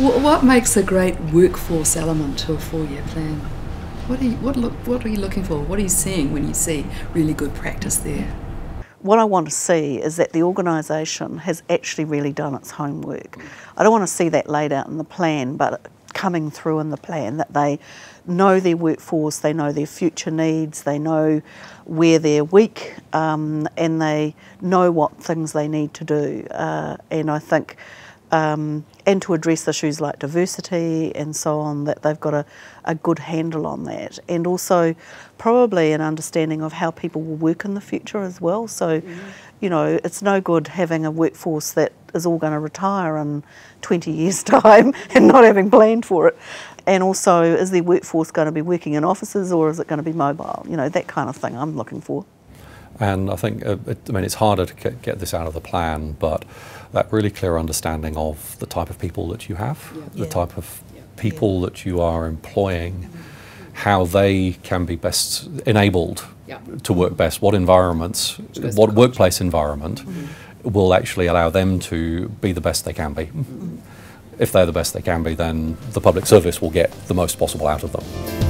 what makes a great workforce element to a four-year plan? What are you, what, look, what are you looking for? What are you seeing when you see really good practice there? What I want to see is that the organisation has actually really done its homework. I don't want to see that laid out in the plan, but coming through in the plan that they know their workforce, they know their future needs, they know where they're weak, um, and they know what things they need to do. Uh, and I think um, and to address issues like diversity and so on, that they've got a, a good handle on that. And also, probably an understanding of how people will work in the future as well. So, mm. you know, it's no good having a workforce that is all going to retire in 20 years' time and not having planned for it. And also, is their workforce going to be working in offices or is it going to be mobile? You know, that kind of thing I'm looking for. And I think, uh, it, I mean, it's harder to get, get, this out of the plan, but that really clear understanding of the type of people that you have, yeah. the yeah. type of yeah. people that you are employing, mm -hmm. how they can be best enabled to work best, what environments, what workplace environment mm -hmm. will actually allow them to be the best they can be. Mm -hmm. If they're the best they can be, then the public service will get the most possible out of them.